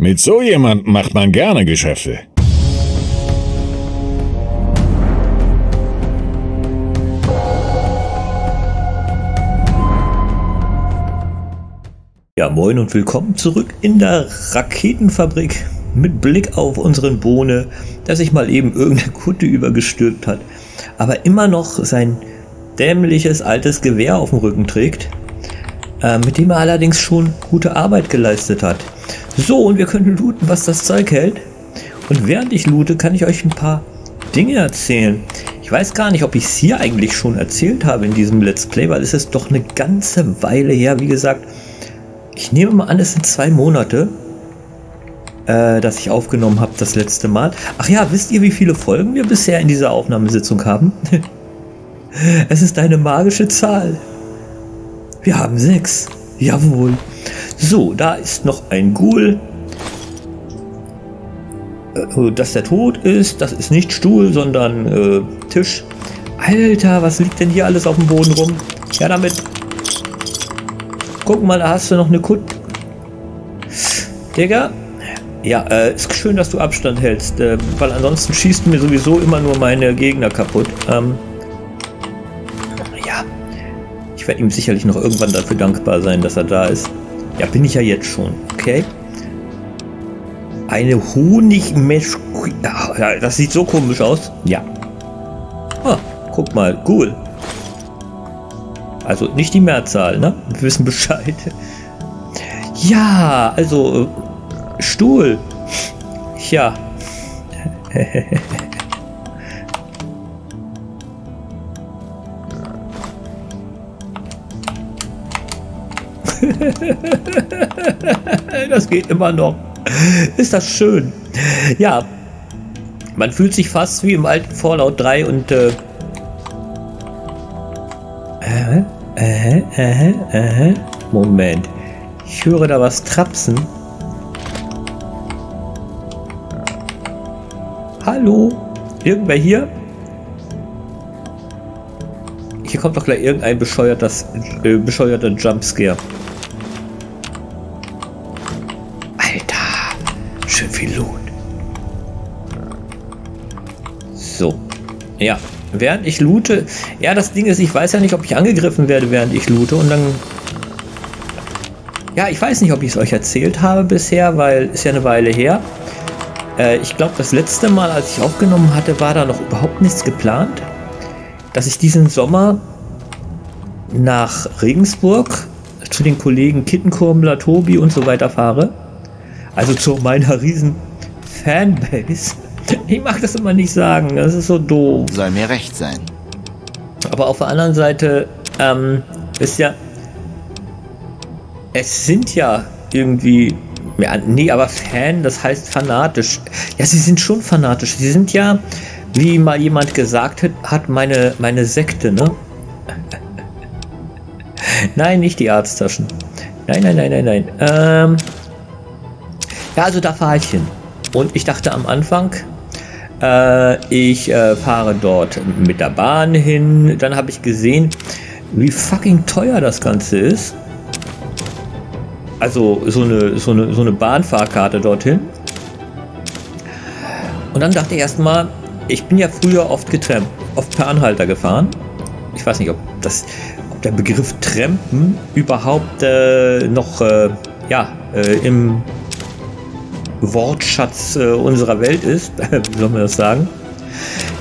Mit so jemand macht man gerne Geschäfte. Ja, moin und willkommen zurück in der Raketenfabrik mit Blick auf unseren Bohne, der sich mal eben irgendeine Kutte übergestülpt hat, aber immer noch sein dämliches altes Gewehr auf dem Rücken trägt, äh, mit dem er allerdings schon gute Arbeit geleistet hat. So, und wir können looten, was das Zeug hält. Und während ich loote, kann ich euch ein paar Dinge erzählen. Ich weiß gar nicht, ob ich es hier eigentlich schon erzählt habe in diesem Let's Play, weil es ist doch eine ganze Weile her. Wie gesagt, ich nehme mal an, es sind zwei Monate, äh, dass ich aufgenommen habe das letzte Mal. Ach ja, wisst ihr, wie viele Folgen wir bisher in dieser Aufnahmesitzung haben? es ist eine magische Zahl. Wir haben sechs. Jawohl. So, da ist noch ein Ghoul. Äh, dass der tot ist, das ist nicht Stuhl, sondern äh, Tisch. Alter, was liegt denn hier alles auf dem Boden rum? Ja, damit. Guck mal, da hast du noch eine Kut. Digga. Ja, äh, ist schön, dass du Abstand hältst, äh, weil ansonsten schießt mir sowieso immer nur meine Gegner kaputt. Ähm, ich werde ihm sicherlich noch irgendwann dafür dankbar sein, dass er da ist. Ja, bin ich ja jetzt schon, okay? Eine Honigmesch... Ja, das sieht so komisch aus. Ja. Ah, guck mal, cool. Also nicht die Mehrzahl, ne? Wir wissen Bescheid. Ja, also äh, Stuhl. Ja. das geht immer noch. Ist das schön. Ja, man fühlt sich fast wie im alten Fallout 3 und äh, äh, äh, äh, äh, Moment. Ich höre da was trapsen. Hallo? Irgendwer hier? Hier kommt doch gleich irgendein bescheuertes, äh, bescheuerter Jumpscare. Ja. Während ich loote. Ja, das Ding ist, ich weiß ja nicht, ob ich angegriffen werde, während ich loote. Und dann. Ja, ich weiß nicht, ob ich es euch erzählt habe bisher, weil ist ja eine Weile her. Äh, ich glaube, das letzte Mal, als ich aufgenommen hatte, war da noch überhaupt nichts geplant. Dass ich diesen Sommer nach Regensburg zu den Kollegen Kittenkurbler, Tobi und so weiter fahre. Also zu meiner riesen Fanbase. Ich mag das immer nicht sagen, das ist so doof. Soll mir recht sein. Aber auf der anderen Seite ähm, ist ja. Es sind ja irgendwie. Ja, nee, aber Fan, das heißt fanatisch. Ja, sie sind schon fanatisch. Sie sind ja, wie mal jemand gesagt hat, hat meine, meine Sekte, ne? nein, nicht die Arzttaschen. Nein, nein, nein, nein, nein. Ähm. Ja, also da fahre ich hin. Und ich dachte am Anfang, ich äh, fahre dort mit der Bahn hin. Dann habe ich gesehen, wie fucking teuer das Ganze ist. Also so eine, so eine, so eine Bahnfahrkarte dorthin. Und dann dachte ich erstmal, ich bin ja früher oft getrennt, oft per Anhalter gefahren. Ich weiß nicht, ob das, ob der Begriff Trampen überhaupt äh, noch äh, ja, äh, im Wortschatz äh, unserer Welt ist. Wie soll man das sagen?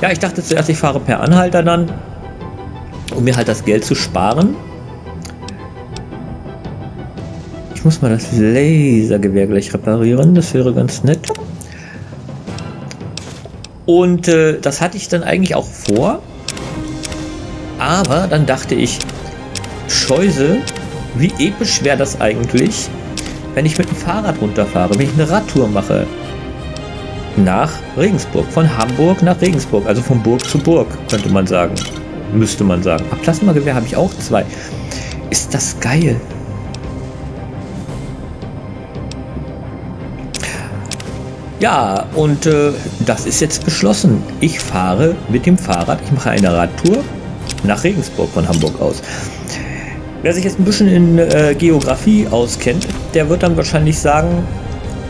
Ja, ich dachte zuerst, ich fahre per Anhalter dann, um mir halt das Geld zu sparen. Ich muss mal das Lasergewehr gleich reparieren, das wäre ganz nett. Und äh, das hatte ich dann eigentlich auch vor. Aber dann dachte ich, Scheuse, wie episch wäre das eigentlich, wenn ich mit dem Fahrrad runterfahre, wenn ich eine Radtour mache. Nach Regensburg. Von Hamburg nach Regensburg. Also von Burg zu Burg, könnte man sagen. Müsste man sagen. Aber Plasmagewehr habe ich auch zwei. Ist das geil. Ja, und äh, das ist jetzt beschlossen. Ich fahre mit dem Fahrrad, ich mache eine Radtour nach Regensburg von Hamburg aus. Wer sich jetzt ein bisschen in äh, Geografie auskennt, der wird dann wahrscheinlich sagen,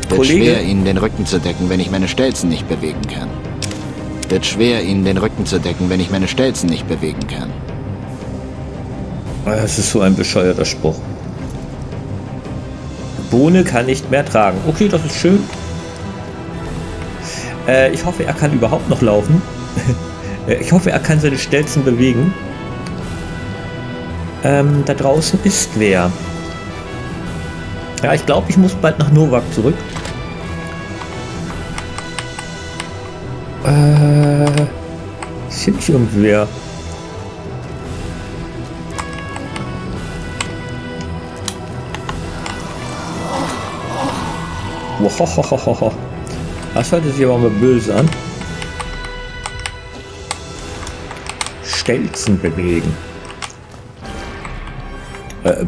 Wird Kollege? schwer, ihnen den Rücken zu decken, wenn ich meine Stelzen nicht bewegen kann. Wird schwer, ihnen den Rücken zu decken, wenn ich meine Stelzen nicht bewegen kann. Das ist so ein bescheuerter Spruch. Bohne kann nicht mehr tragen. Okay, das ist schön. Äh, ich hoffe, er kann überhaupt noch laufen. Äh, ich hoffe, er kann seine Stelzen bewegen. Ähm, da draußen ist wer. Ja, ich glaube, ich muss bald nach Novak zurück. Äh, ist hier nicht irgendwer? Das hört sich aber mal böse an. Stelzen bewegen. Äh.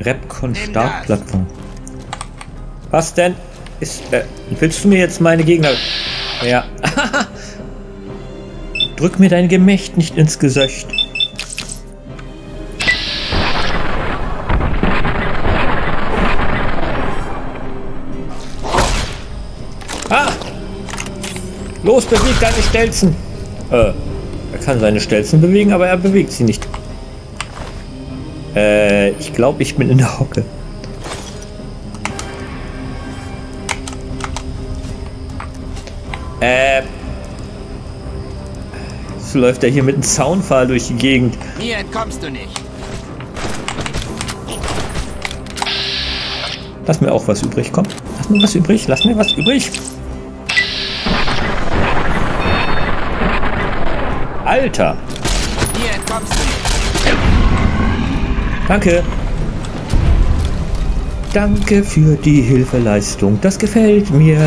Repcon Startplattform. Was denn? Ist, äh, willst du mir jetzt meine Gegner... Ja. Drück mir dein Gemächt nicht ins Gesicht. Ah! Los, beweg deine Stelzen! Äh, er kann seine Stelzen bewegen, aber er bewegt sie nicht. Äh, ich glaube, ich bin in der Hocke. Äh. So läuft er hier mit einem Zaunpfahl durch die Gegend. Mir entkommst du nicht. Lass mir auch was übrig, komm. Lass mir was übrig, lass mir was übrig. Alter, Mir entkommst du nicht. Danke. Danke für die Hilfeleistung, das gefällt mir.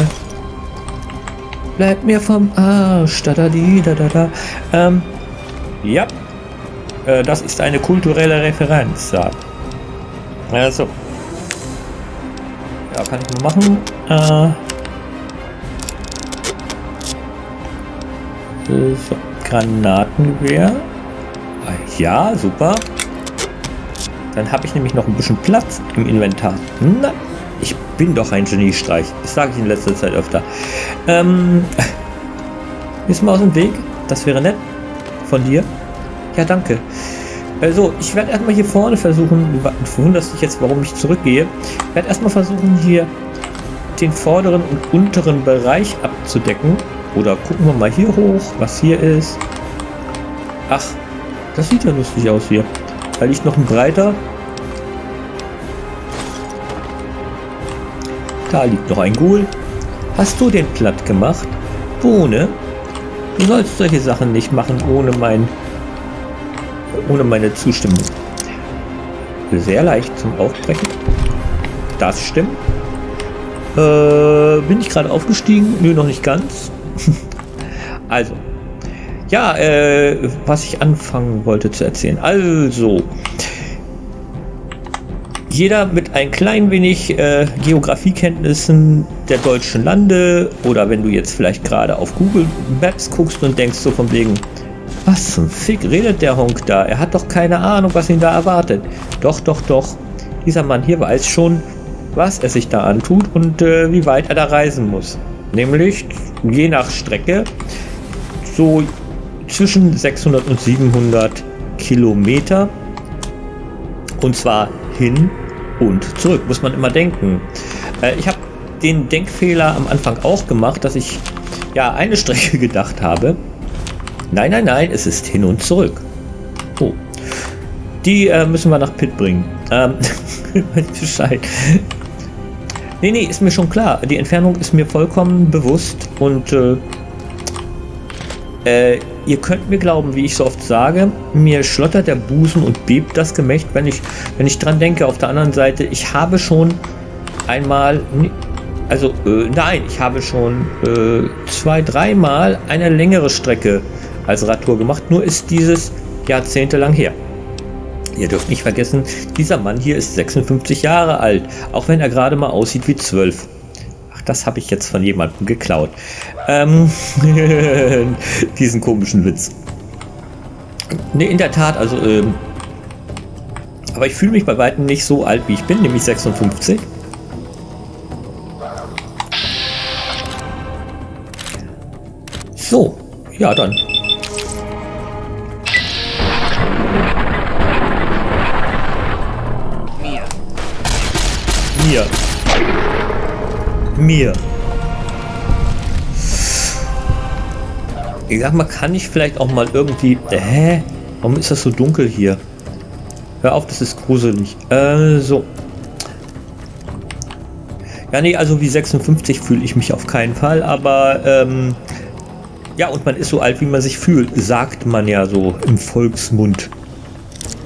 Bleib mir vom Arsch, da da di, da da da. Ähm, ja, äh, das ist eine kulturelle Referenz, ja. Also, ja, kann ich mal machen. Äh, so, Granatengewehr. Ah, Ja, super. Dann habe ich nämlich noch ein bisschen Platz im Inventar. Na, ich bin doch ein Geniestreich. Das sage ich in letzter Zeit öfter. Ähm, ist mal aus dem Weg. Das wäre nett. Von dir. Ja, danke. Also, ich werde erstmal hier vorne versuchen, wunderst dich jetzt, warum ich zurückgehe. Ich werde erstmal versuchen, hier den vorderen und unteren Bereich abzudecken. Oder gucken wir mal hier hoch, was hier ist. Ach, das sieht ja lustig aus hier. Da liegt noch ein breiter. Da liegt noch ein Ghoul. Hast du den platt gemacht? Bohne? Du sollst solche Sachen nicht machen ohne mein ohne meine Zustimmung. Sehr leicht zum Aufbrechen. Das stimmt. Äh, bin ich gerade aufgestiegen? Nö, noch nicht ganz. also. Ja, äh, was ich anfangen wollte zu erzählen. Also. Jeder mit ein klein wenig äh, Geografiekenntnissen der deutschen Lande oder wenn du jetzt vielleicht gerade auf Google Maps guckst und denkst so von wegen, was zum Fick redet der Honk da? Er hat doch keine Ahnung, was ihn da erwartet. Doch, doch, doch. Dieser Mann hier weiß schon, was er sich da antut und äh, wie weit er da reisen muss. Nämlich, je nach Strecke, so zwischen 600 und 700 Kilometer. Und zwar hin und zurück, muss man immer denken. Äh, ich habe den Denkfehler am Anfang auch gemacht, dass ich ja eine Strecke gedacht habe. Nein, nein, nein, es ist hin und zurück. Oh. Die äh, müssen wir nach Pitt bringen. Ähm. Nee, nee, ist mir schon klar. Die Entfernung ist mir vollkommen bewusst und äh, äh, ihr könnt mir glauben, wie ich so oft sage, mir schlottert der Busen und bebt das Gemächt, wenn ich, wenn ich dran denke. Auf der anderen Seite, ich habe schon einmal, also äh, nein, ich habe schon äh, zwei, dreimal eine längere Strecke als Radtour gemacht, nur ist dieses jahrzehntelang her. Ihr dürft nicht vergessen, dieser Mann hier ist 56 Jahre alt, auch wenn er gerade mal aussieht wie 12. Das habe ich jetzt von jemandem geklaut. Ähm, diesen komischen Witz. Ne, in der Tat, also, ähm, aber ich fühle mich bei weitem nicht so alt, wie ich bin, nämlich 56. So, ja dann. Mir. Mir. Mir. Ich sag mal, kann ich vielleicht auch mal irgendwie... Hä? Warum ist das so dunkel hier? Hör auf, das ist gruselig. Äh, so. Ja, nee, also wie 56 fühle ich mich auf keinen Fall, aber ähm, ja, und man ist so alt, wie man sich fühlt, sagt man ja so im Volksmund.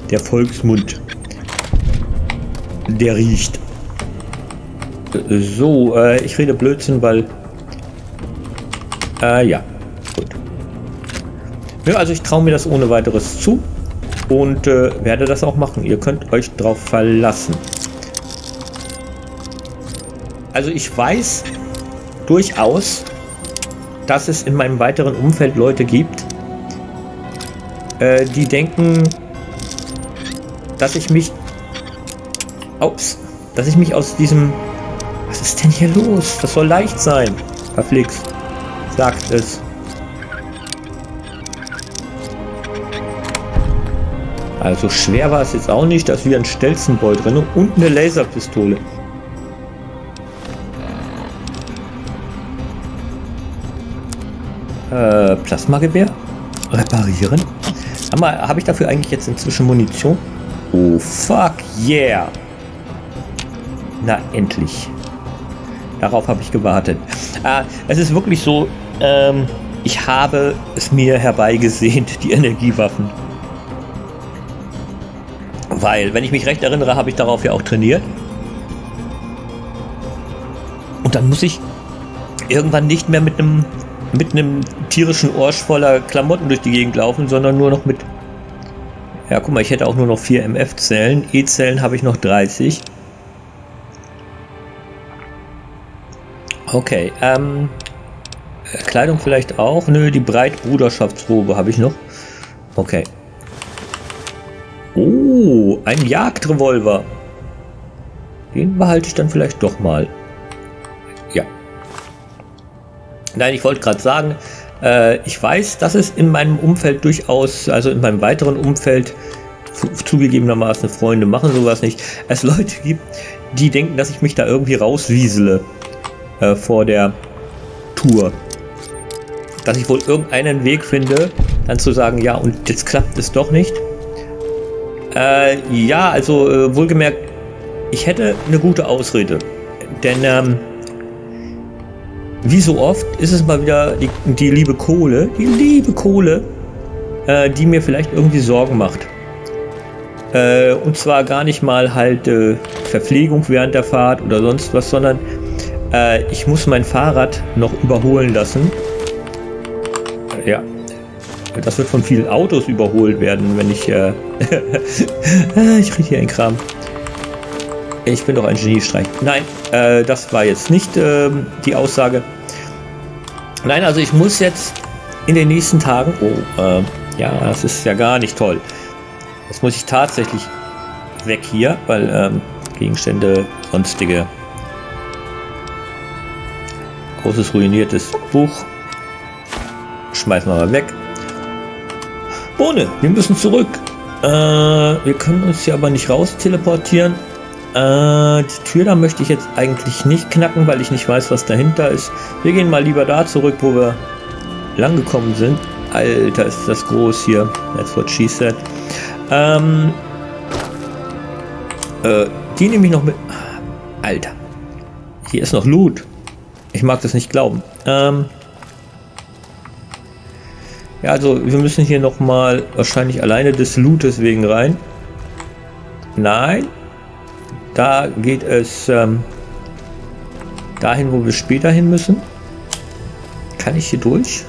Der Volksmund. Der riecht. So, äh, ich rede Blödsinn, weil... Äh, ja. Gut. Ja, also ich traue mir das ohne weiteres zu und äh, werde das auch machen. Ihr könnt euch drauf verlassen. Also ich weiß durchaus, dass es in meinem weiteren Umfeld Leute gibt, äh, die denken, dass ich mich... Ups, dass ich mich aus diesem... Ist denn hier los? Das soll leicht sein. Verflixt. Sagt es. Also schwer war es jetzt auch nicht, dass wir ein Stelzenboy drin und eine Laserpistole. Äh, Plasmagewehr? Reparieren? Habe hab ich dafür eigentlich jetzt inzwischen Munition? Oh, fuck yeah! Na, endlich. Darauf habe ich gewartet. Ah, es ist wirklich so, ähm, ich habe es mir herbeigesehnt, die Energiewaffen. Weil, wenn ich mich recht erinnere, habe ich darauf ja auch trainiert. Und dann muss ich irgendwann nicht mehr mit einem mit einem tierischen Orsch voller Klamotten durch die Gegend laufen, sondern nur noch mit. Ja, guck mal, ich hätte auch nur noch 4 MF-Zellen. E-Zellen habe ich noch 30. Okay, ähm. Kleidung vielleicht auch? Nö, die Breitbruderschaftsrobe habe ich noch. Okay. Oh, ein Jagdrevolver. Den behalte ich dann vielleicht doch mal. Ja. Nein, ich wollte gerade sagen, äh, ich weiß, dass es in meinem Umfeld durchaus, also in meinem weiteren Umfeld, zugegebenermaßen Freunde machen sowas nicht, es Leute gibt, die denken, dass ich mich da irgendwie rauswiesele äh, vor der Tour. Dass ich wohl irgendeinen Weg finde, dann zu sagen, ja, und jetzt klappt es doch nicht. Äh, ja, also äh, wohlgemerkt, ich hätte eine gute Ausrede. Denn ähm, wie so oft ist es mal wieder die, die liebe Kohle, die liebe Kohle, äh, die mir vielleicht irgendwie Sorgen macht. Äh, und zwar gar nicht mal halt äh, Verpflegung während der Fahrt oder sonst was, sondern äh, ich muss mein Fahrrad noch überholen lassen. Ja, das wird von vielen Autos überholt werden, wenn ich. Äh ich rede hier ein Kram. Ich bin doch ein Geniestreich. Nein, äh, das war jetzt nicht äh, die Aussage. Nein, also ich muss jetzt in den nächsten Tagen. Oh, äh, ja, das ist ja gar nicht toll. Jetzt muss ich tatsächlich weg hier, weil ähm, Gegenstände, sonstige. Großes ruiniertes Buch. Schmeißen wir mal weg. Bohne, wir müssen zurück. Äh, wir können uns hier aber nicht raus teleportieren. Äh, die Tür da möchte ich jetzt eigentlich nicht knacken, weil ich nicht weiß, was dahinter ist. Wir gehen mal lieber da zurück, wo wir lang gekommen sind. Alter, ist das groß hier. That's what she said. Ähm, äh, die nehme ich noch mit. Alter. Hier ist noch Loot. Ich mag das nicht glauben. Ähm, ja, also wir müssen hier noch mal wahrscheinlich alleine des Lootes wegen rein. Nein. Da geht es ähm, dahin, wo wir später hin müssen. Kann ich hier durch?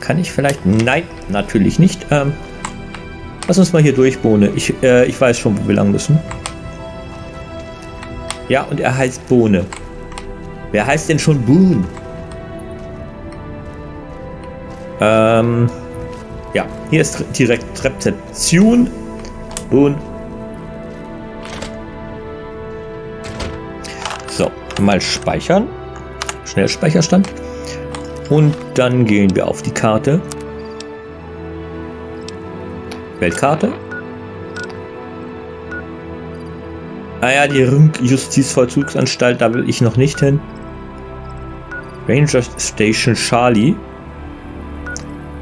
Kann ich vielleicht? Nein, natürlich nicht. Ähm, lass uns mal hier durch, Bohne. Ich, äh, ich weiß schon, wo wir lang müssen. Ja, und er heißt Bohne. Wer heißt denn schon Boone? Ähm, ja, hier ist direkt Rezeption. Und So, mal speichern. Schnellspeicherstand. Und dann gehen wir auf die Karte. Weltkarte. Ah ja, die Justizvollzugsanstalt, da will ich noch nicht hin. Ranger Station Charlie.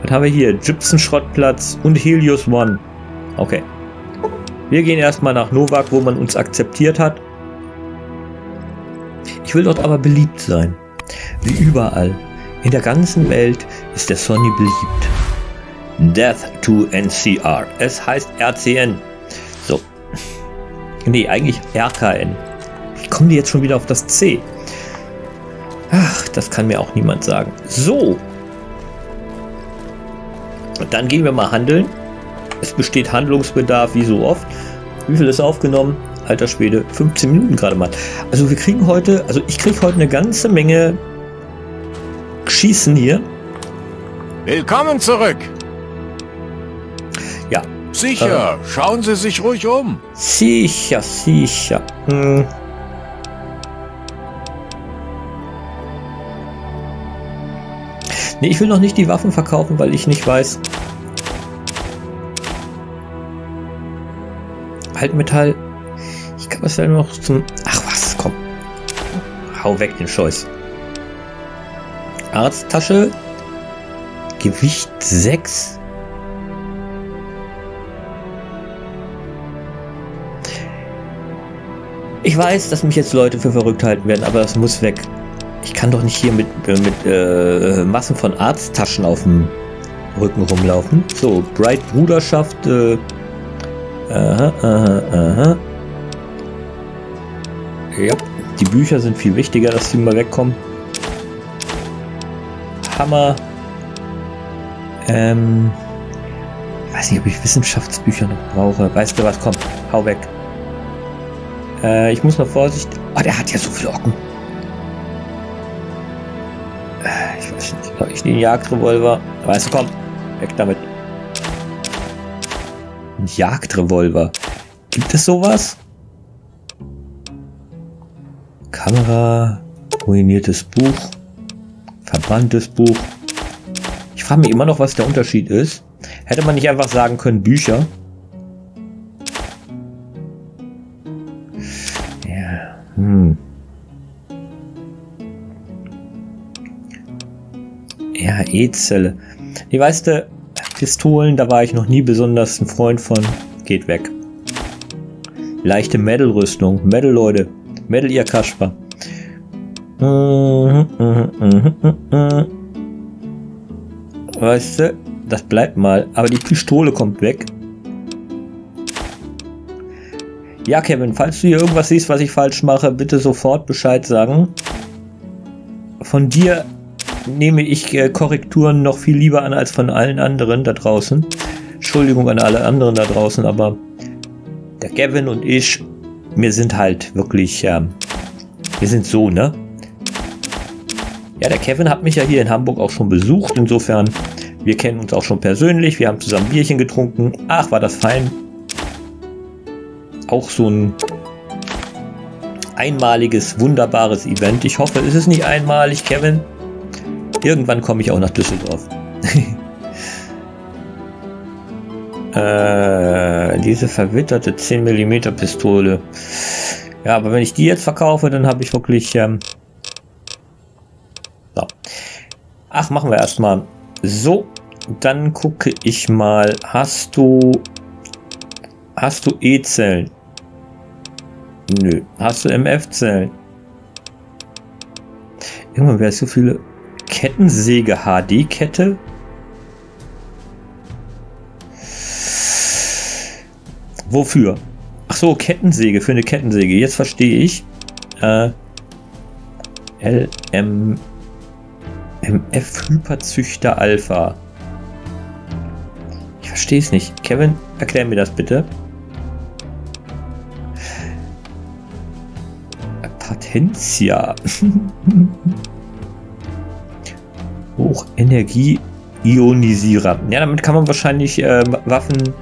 Was haben wir hier? Gypsum Schrottplatz und Helios One. Okay. Wir gehen erstmal nach Novak, wo man uns akzeptiert hat. Ich will dort aber beliebt sein. Wie überall. In der ganzen Welt ist der Sonny beliebt. Death to NCR. Es heißt RCN. So. Nee, eigentlich RKN. Kommen die jetzt schon wieder auf das C? Ach, das kann mir auch niemand sagen. So. Und dann gehen wir mal handeln. Es besteht Handlungsbedarf, wie so oft. Wie viel ist aufgenommen? Alter Schwede, 15 Minuten gerade mal. Also wir kriegen heute, also ich kriege heute eine ganze Menge Schießen hier. Willkommen zurück. Ja. Sicher, äh, schauen Sie sich ruhig um. Sicher, sicher. Hm. Nee, ich will noch nicht die Waffen verkaufen, weil ich nicht weiß. Haltmetall. Ich kann das ja noch zum... Ach was, komm. Hau weg den Scheiß. Arzttasche. Gewicht 6. Ich weiß, dass mich jetzt Leute für verrückt halten werden, aber das muss weg. Ich kann doch nicht hier mit, äh, mit äh, Massen von Arzttaschen auf dem Rücken rumlaufen. So, Bright Bruderschaft. Äh, aha, aha, aha. Ja, die Bücher sind viel wichtiger, dass die mal wegkommen. Hammer. Ähm, ich weiß nicht, ob ich Wissenschaftsbücher noch brauche. Weißt du was? Komm, hau weg. Äh, ich muss noch Vorsicht. Oh, der hat ja so viele Ocken. Ich den Jagdrevolver. Weißt du, komm, weg damit. Ein Jagdrevolver. Gibt es sowas? Kamera, ruiniertes Buch, verbranntes Buch. Ich frage mich immer noch, was der Unterschied ist. Hätte man nicht einfach sagen können, Bücher? E-Zelle. Die weißt du, Pistolen, da war ich noch nie besonders ein Freund von. Geht weg. Leichte Metal-Rüstung. Metal, Leute. Metal, ihr Kasper. Weißt du, das bleibt mal. Aber die Pistole kommt weg. Ja, Kevin, falls du hier irgendwas siehst, was ich falsch mache, bitte sofort Bescheid sagen. Von dir nehme ich äh, Korrekturen noch viel lieber an als von allen anderen da draußen. Entschuldigung an alle anderen da draußen, aber der Kevin und ich, wir sind halt wirklich, äh, wir sind so, ne? Ja, der Kevin hat mich ja hier in Hamburg auch schon besucht. Insofern, wir kennen uns auch schon persönlich. Wir haben zusammen Bierchen getrunken. Ach, war das fein. Auch so ein einmaliges, wunderbares Event. Ich hoffe, es ist nicht einmalig, Kevin. Irgendwann komme ich auch nach Düsseldorf. äh, diese verwitterte 10 mm Pistole. Ja, aber wenn ich die jetzt verkaufe, dann habe ich wirklich ähm, so. Ach, machen wir erstmal. So, dann gucke ich mal. Hast du. Hast du E-Zellen? Nö. Hast du MF-Zellen? Irgendwann wäre so viele. Kettensäge HD-Kette? Wofür? Ach so, Kettensäge für eine Kettensäge. Jetzt verstehe ich. Äh, LM MF-Hyperzüchter Alpha. Ich verstehe es nicht. Kevin, erklär mir das bitte. Patentia. Hochenergie-Ionisierer. Ja, damit kann man wahrscheinlich äh, Waffen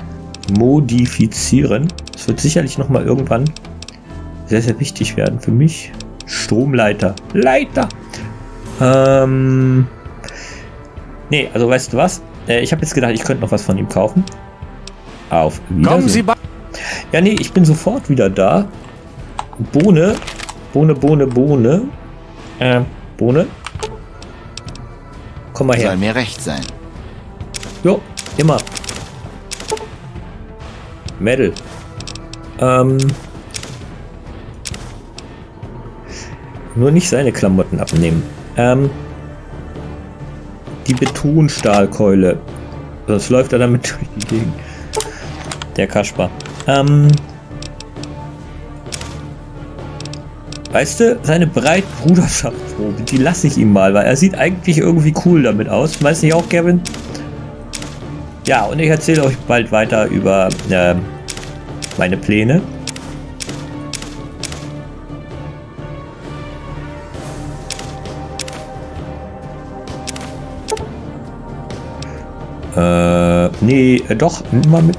modifizieren. Das wird sicherlich noch mal irgendwann sehr, sehr wichtig werden für mich. Stromleiter. Leiter. Ähm. Nee, also weißt du was? Äh, ich habe jetzt gedacht, ich könnte noch was von ihm kaufen. Auf Wiedersehen. Kommen Sie bei... Ja, nee, ich bin sofort wieder da. Bohne. Bohne, Bohne, Bohne. Ähm, Bohne. Komm mal her. Soll mir recht sein. Jo, immer. Medal. Ähm. Nur nicht seine Klamotten abnehmen. Ähm. Die Betonstahlkeule. Sonst läuft er damit durch die Gegend. Der Kaspar. Ähm. Weißt du, seine Breitbruderschaftsrobe, die lasse ich ihm mal, weil er sieht eigentlich irgendwie cool damit aus. Weißt du nicht auch, Kevin? Ja, und ich erzähle euch bald weiter über äh, meine Pläne. Äh, nee, äh, doch, mal mit.